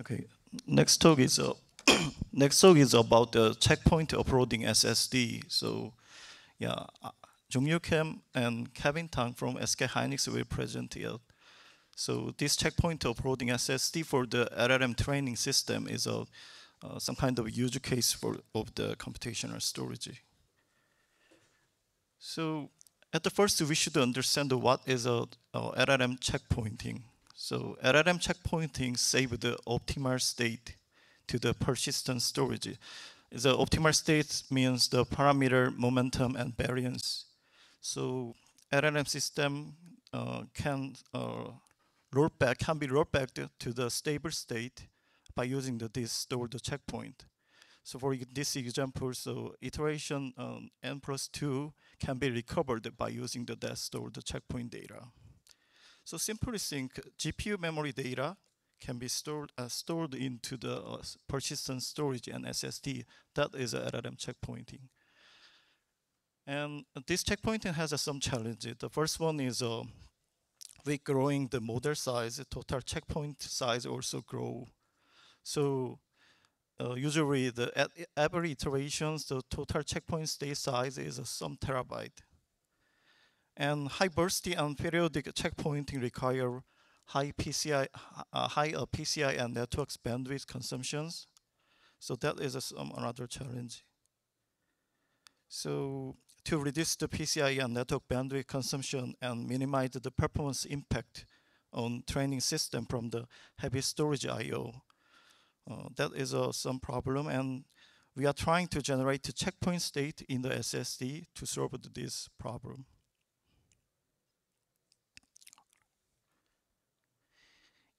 Okay, next talk is uh, next talk is about the checkpoint offloading SSD. So, yeah, uh, Jongryool Kim and Kevin Tang from SK Hynix will present here. So this checkpoint offloading SSD for the LLM training system is a uh, some kind of use case for of the computational storage. So at the first, we should understand what is a, a LLM checkpointing. So LLM checkpointing save the optimal state to the persistent storage. The optimal state means the parameter, momentum, and variance. So LLM system uh, can uh, roll back, can be rolled back to the stable state by using the this stored checkpoint. So for this example, so iteration um, n plus 2 can be recovered by using the that stored checkpoint data. So simply think GPU memory data can be stored uh, stored into the uh, persistent storage and SSD. That is a LLM checkpointing. And this checkpointing has uh, some challenges. The first one is uh, growing the model size, the total checkpoint size also grow. So uh, usually the every iterations, the total checkpoint state size is uh, some terabyte. And high bursty and periodic checkpointing require high PCI, uh, high uh, PCI and networks bandwidth consumptions. So that is some another challenge. So to reduce the PCI and network bandwidth consumption and minimize the performance impact on training system from the heavy storage I/O, uh, that is uh, some problem, and we are trying to generate a checkpoint state in the SSD to solve this problem.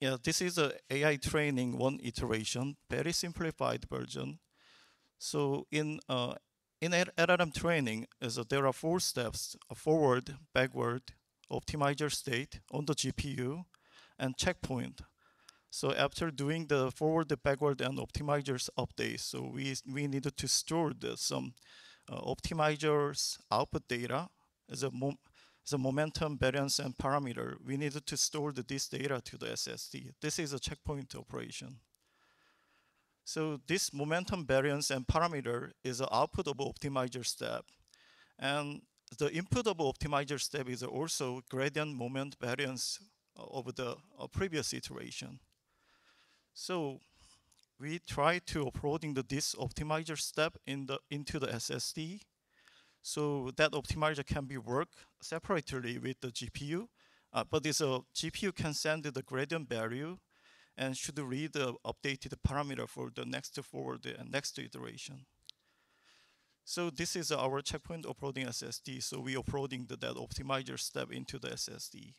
Yeah, this is a AI training one iteration, very simplified version. So in uh, in LLM training, is there are four steps: a forward, backward, optimizer state on the GPU, and checkpoint so after doing the forward, the backward, and optimizers update, so we, we needed to store the, some uh, optimizers output data as a, a momentum, variance, and parameter. We need to store the, this data to the SSD. This is a checkpoint operation. So this momentum, variance, and parameter is the output of optimizer step. And the input of optimizer step is also gradient moment variance of the uh, previous iteration. So we try to offloading the this optimizer step in the into the SSD. So that optimizer can be worked separately with the GPU, uh, but this uh, GPU can send the gradient value and should read the updated parameter for the next forward and next iteration. So this is our checkpoint offloading SSD. So we are offloading the, that optimizer step into the SSD.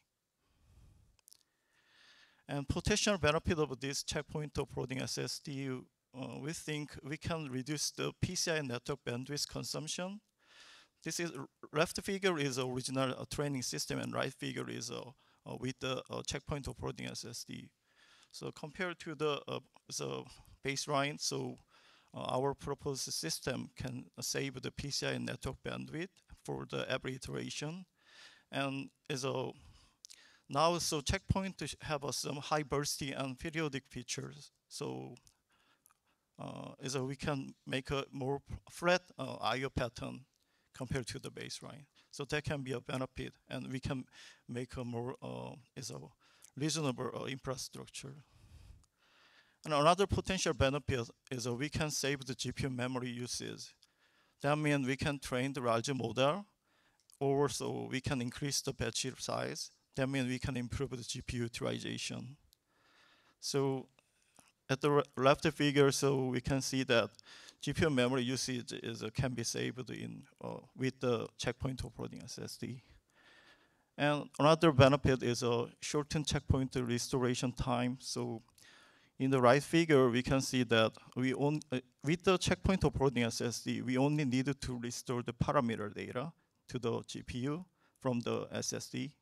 And potential benefit of this checkpoint offloading SSD, uh, we think we can reduce the PCI network bandwidth consumption. This is left figure is original uh, training system, and right figure is uh, uh with the uh, checkpoint offloading SSD. So compared to the uh, the baseline, so our proposed system can save the PCI network bandwidth for the every iteration, and is a now, so checkpoint have uh, some high bursty and periodic features. So uh, is we can make a more flat uh, I/O pattern compared to the baseline. So that can be a benefit, and we can make a more uh, is a reasonable uh, infrastructure. And another potential benefit is that we can save the GPU memory uses. That means we can train the larger model, or so we can increase the batch size, that means we can improve the GPU utilization. So at the left figure, so we can see that GPU memory usage is uh, can be saved in uh, with the checkpoint offloading SSD. And another benefit is a shortened checkpoint restoration time. So in the right figure, we can see that we on, uh, with the checkpoint offloading SSD, we only needed to restore the parameter data to the GPU from the SSD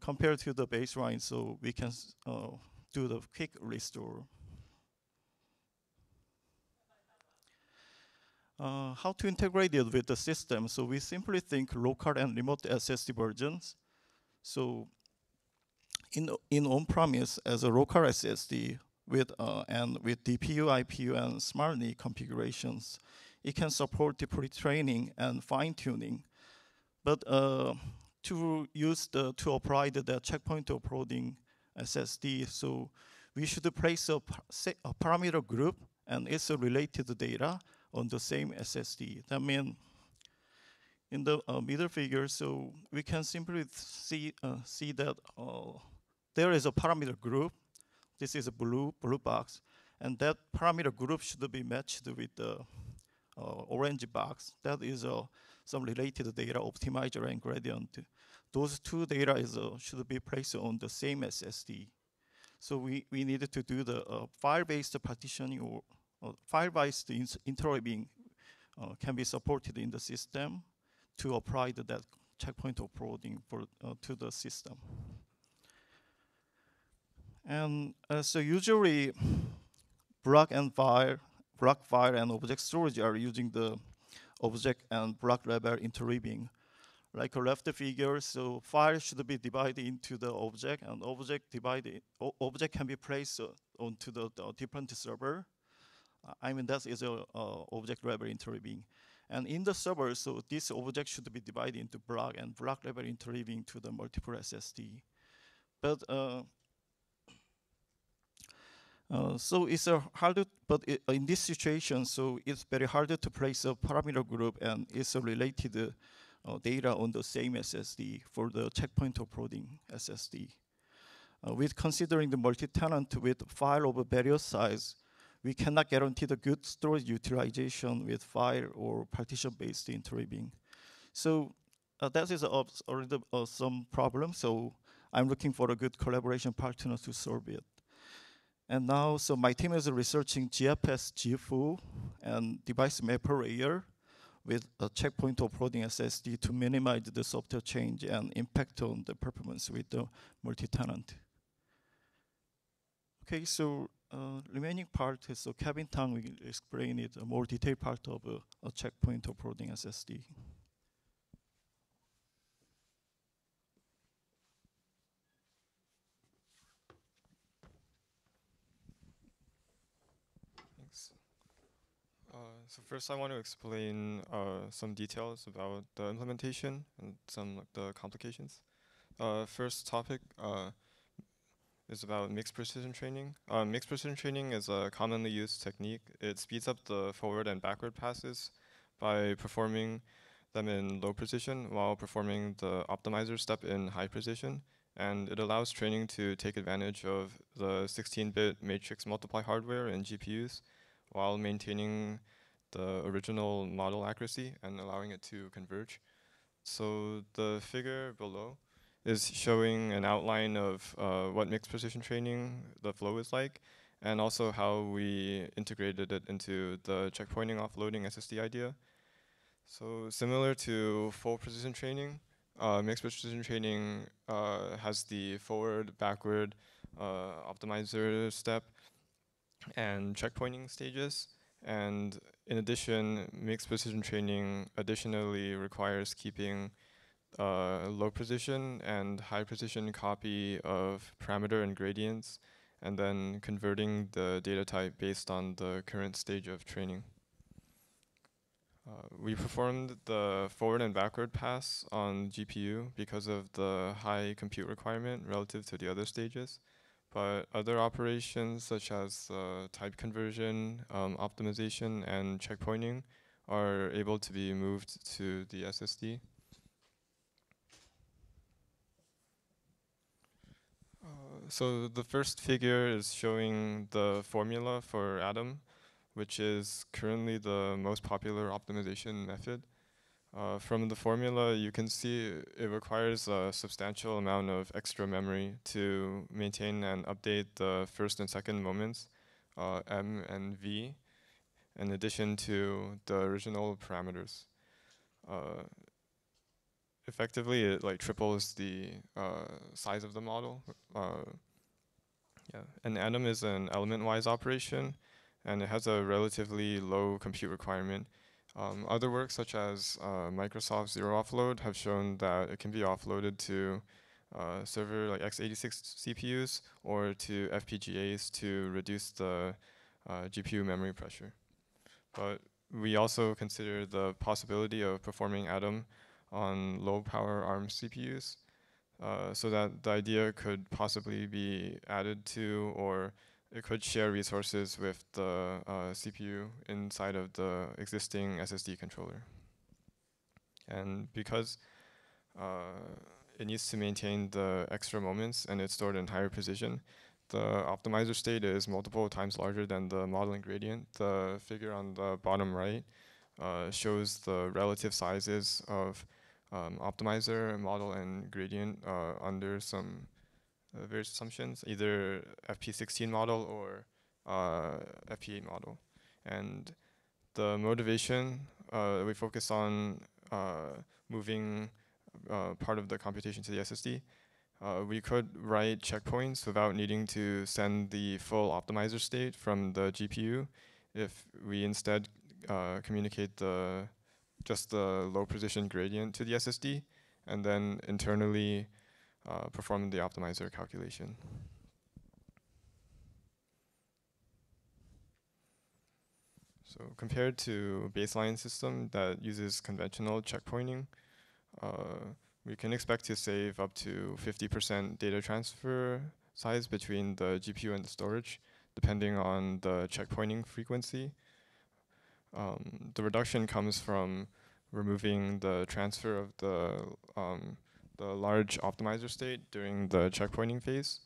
compared to the baseline, so we can uh, do the quick restore. Uh, how to integrate it with the system? So we simply think local and remote SSD versions. So in, in on-premise as a local SSD, with uh, and with DPU, IPU, and SmartNIC configurations. It can support the pre-training and fine-tuning. But uh, to use the to apply the, the checkpoint offloading SSD, so we should place a, a parameter group and its related data on the same SSD. That means in the uh, middle figure, so we can simply see uh, see that uh, there is a parameter group. This is a blue blue box, and that parameter group should be matched with the orange box. That is uh, some related data, optimizer and gradient. Those two data is uh, should be placed on the same SSD. So we, we needed to do the uh, file-based partitioning or uh, file-based interleaving uh, can be supported in the system to apply the, that checkpoint offloading for uh, to the system. And uh, so usually block and file, block file and object storage are using the object and block level interleaving like a left figure, so file should be divided into the object, and object divided object can be placed uh, onto the, the, different server. I mean that is a object level interleaving, and in the server, so this object should be divided into block and block level interleaving to the multiple SSD. But uh, uh, so it's a harder, but it, in this situation, so it's very hard to place a parameter group and it's a related uh, data on the same SSD for the checkpoint offloading SSD. Uh, with considering the multi-tenant with file of various size, we cannot guarantee the good storage utilization with file or partition-based interleaving. So uh, that is already uh, some problem. So I'm looking for a good collaboration partner to solve it. And now, so my team is researching GFS, GFU, and device mapper layer with a checkpoint offloading SSD to minimize the software change and impact on the performance with the multi-tenant. Okay, so uh, remaining part is so Kevin Tang will explain it a more detailed part of uh, a checkpoint offloading SSD. So first I want to explain uh, some details about the implementation and some like, the complications. Uh, first topic uh, is about mixed precision training. Uh, mixed precision training is a commonly used technique. It speeds up the forward and backward passes by performing them in low precision while performing the optimizer step in high precision. And it allows training to take advantage of the 16-bit matrix multiply hardware and GPUs while maintaining the original model accuracy and allowing it to converge. So the figure below is showing an outline of uh, what mixed precision training the flow is like, and also how we integrated it into the checkpointing offloading SSD idea. So similar to full precision training, uh, mixed precision training uh, has the forward, backward uh, optimizer step and checkpointing stages. And in addition, mixed precision training additionally requires keeping uh, low precision and high precision copy of parameter and gradients, and then converting the data type based on the current stage of training. Uh, we performed the forward and backward pass on GPU because of the high compute requirement relative to the other stages. But other operations such as uh, type conversion, um, optimization, and checkpointing are able to be moved to the SSD. Uh, so the first figure is showing the formula for Adam, which is currently the most popular optimization method. Uh, from the formula, you can see it requires a substantial amount of extra memory to maintain and update the first and second moments, uh, M and V, in addition to the original parameters. Uh, effectively, it like triples the uh, size of the model. Uh, yeah, and Adam is an element-wise operation, and it has a relatively low compute requirement. Um, other works such as uh, Microsoft ZeRO-Offload have shown that it can be offloaded to uh, server like x86 CPUs or to FPGAs to reduce the uh, GPU memory pressure. But we also consider the possibility of performing Adam on low power ARM CPUs uh, so that the idea could possibly be added to or it could share resources with the uh, CPU inside of the existing SSD controller. And because uh, it needs to maintain the extra moments and it's stored in higher precision, the optimizer state is multiple times larger than the modeling gradient. The figure on the bottom right uh, shows the relative sizes of um, optimizer, model, and gradient uh, under some various assumptions, either FP16 model or uh, FP8 model. And the motivation, uh, we focus on uh, moving uh, part of the computation to the SSD. Uh, we could write checkpoints without needing to send the full optimizer state from the GPU if we instead uh, communicate the just the low precision gradient to the SSD and then internally uh, perform the optimizer calculation. So compared to baseline system that uses conventional checkpointing, uh, we can expect to save up to 50% data transfer size between the GPU and the storage, depending on the checkpointing frequency. Um, the reduction comes from removing the transfer of the um, the large optimizer state during the checkpointing phase.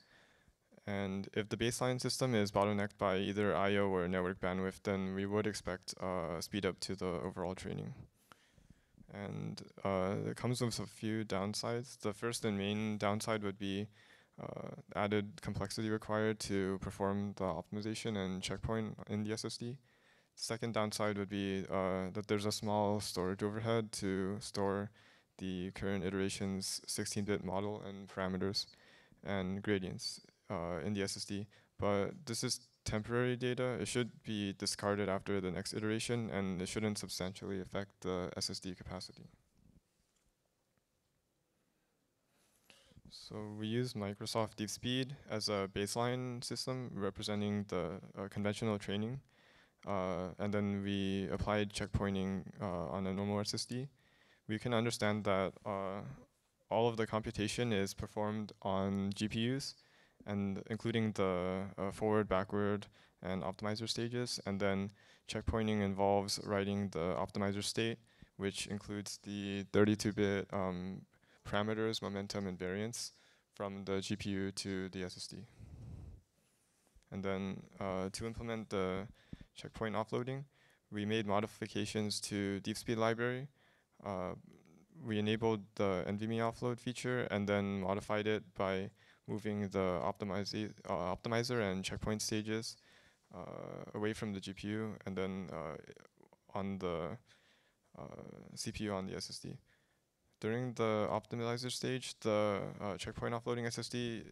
And if the baseline system is bottlenecked by either I/O or network bandwidth, then we would expect uh, speed up to the overall training. And uh, it comes with a few downsides. The first and main downside would be uh, added complexity required to perform the optimization and checkpoint in the SSD. Second downside would be uh, that there's a small storage overhead to store the current iteration's 16-bit model and parameters and gradients uh, in the SSD. But this is temporary data. It should be discarded after the next iteration, and it shouldn't substantially affect the SSD capacity. So we use Microsoft DeepSpeed as a baseline system representing the uh, conventional training. Uh, and then we applied checkpointing uh, on a normal SSD. We can understand that uh, all of the computation is performed on GPUs, and including the uh, forward, backward, and optimizer stages. And then checkpointing involves writing the optimizer state, which includes the 32-bit um, parameters, momentum, and variance from the GPU to the SSD. And then uh, to implement the checkpoint offloading. We made modifications to DeepSpeed library. Uh, we enabled the NVMe offload feature and then modified it by moving the optimize uh, optimizer and checkpoint stages uh, away from the GPU and then uh, on the CPU on the SSD. During the optimizer stage, the checkpoint offloading SSD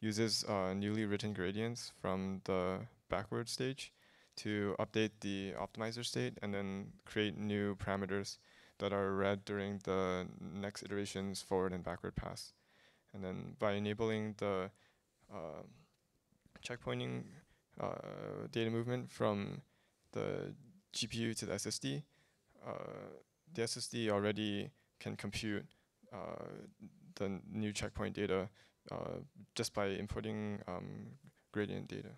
uses newly written gradients from the backward stage to update the optimizer state and then create new parameters that are read during the next iterations forward and backward pass. And then by enabling the uh, checkpointing uh, data movement from the GPU to the SSD, uh, the SSD already can compute uh, the new checkpoint data uh, just by inputting um, gradient data.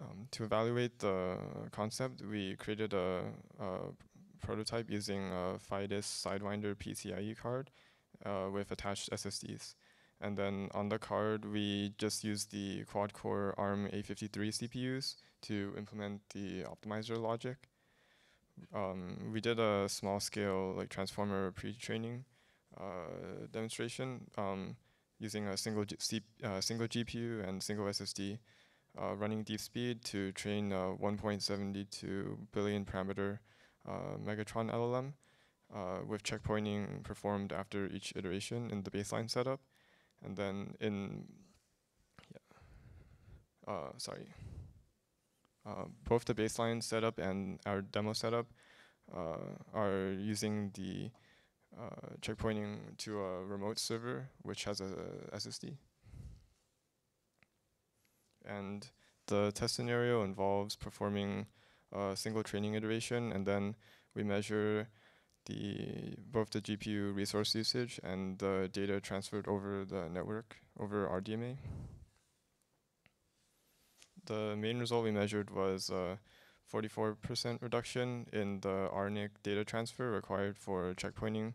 Um, to evaluate the concept, we created a, a prototype using a Fidus Sidewinder PCIe card uh, with attached SSDs. And then on the card, we just used the quad-core ARM A53 CPUs to implement the optimizer logic. Um, we did a small-scale like transformer pre-training uh, demonstration um, using a single, G uh, single GPU and single SSD uh, running DeepSpeed to train a 1.72 billion parameter uh, Megatron LLM uh, with checkpointing performed after each iteration in the baseline setup. And then in, yeah, uh, sorry, uh, both the baseline setup and our demo setup uh, are using the uh, checkpointing to a remote server which has a SSD. And the test scenario involves performing a single training iteration and then we measure the both the GPU resource usage and the data transferred over the network over RDMA. The main result we measured was a 44% reduction in the RNIC data transfer required for checkpointing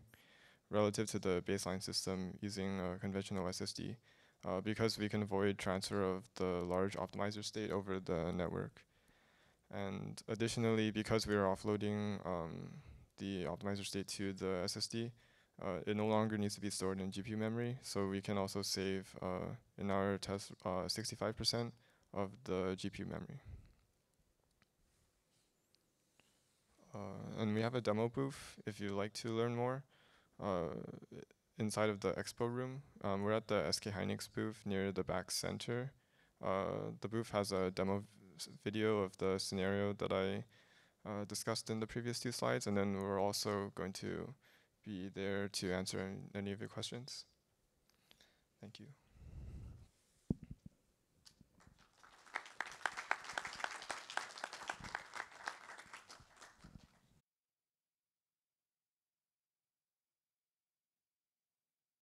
relative to the baseline system using a conventional SSD uh, because we can avoid transfer of the large optimizer state over the network. And additionally, because we are offloading um, the optimizer state to the SSD, uh, it no longer needs to be stored in GPU memory, so we can also save, uh, in our test, 65% uh, of the GPU memory. Uh, and we have a demo booth if you'd like to learn more. Uh, inside of the expo room, um, we're at the SK Hynix booth near the back center. the booth has a demo video of the scenario that I uh, discussed in the previous two slides, and then we're also going to be there to answer any of your questions. Thank you.